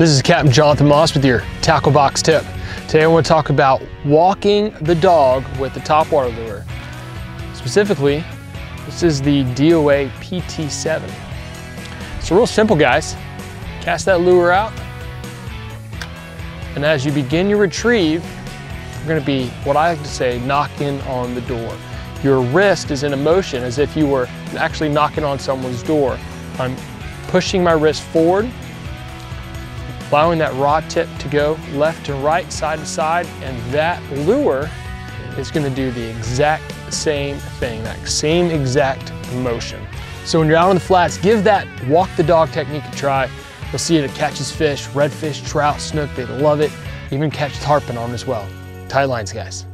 This is Captain Jonathan Moss with your tackle box tip. Today I want to talk about walking the dog with the top water lure. Specifically, this is the DOA PT7. So real simple guys. Cast that lure out, and as you begin your retrieve, you're gonna be, what I like to say, knocking on the door. Your wrist is in a motion as if you were actually knocking on someone's door. I'm pushing my wrist forward, allowing that rod tip to go left to right, side to side, and that lure is gonna do the exact same thing, that same exact motion. So when you're out on the flats, give that walk the dog technique a try. You'll see it, it catches fish, redfish, trout, snook, they love it. Even catch tarpon on as well. Tight lines, guys.